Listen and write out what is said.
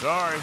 Sorry.